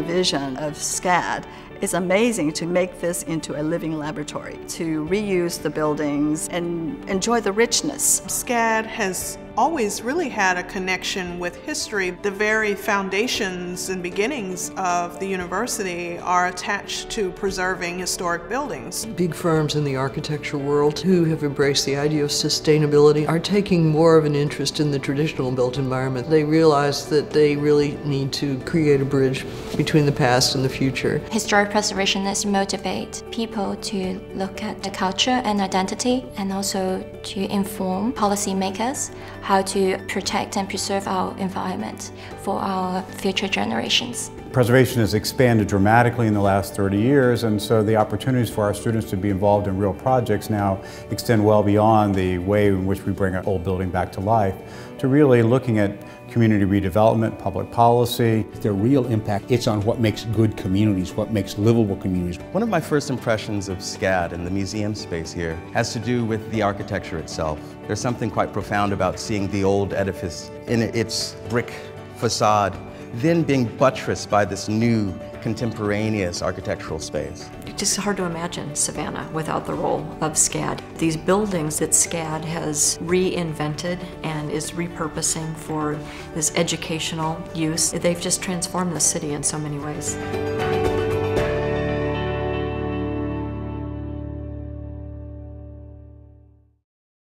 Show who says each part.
Speaker 1: vision of SCAD it's amazing to make this into a living laboratory, to reuse the buildings and enjoy the richness.
Speaker 2: SCAD has always really had a connection with history. The very foundations and beginnings of the university are attached to preserving historic buildings.
Speaker 3: Big firms in the architecture world who have embraced the idea of sustainability are taking more of an interest in the traditional built environment. They realize that they really need to create a bridge between the past and the future.
Speaker 4: Historic preservationists motivate people to look at the culture and identity and also to inform policymakers how to protect and preserve our environment for our future generations.
Speaker 5: Preservation has expanded dramatically in the last 30 years and so the opportunities for our students to be involved in real projects now extend well beyond the way in which we bring an old building back to life to really looking at community redevelopment, public policy.
Speaker 6: Their real impact, it's on what makes good communities, what makes livable communities.
Speaker 7: One of my first impressions of SCAD and the museum space here has to do with the architecture itself. There's something quite profound about seeing the old edifice in its brick facade, then being buttressed by this new contemporaneous architectural space.
Speaker 8: It's just hard to imagine Savannah without the role of SCAD. These buildings that SCAD has reinvented and is repurposing for this educational use, they've just transformed the city in so many ways.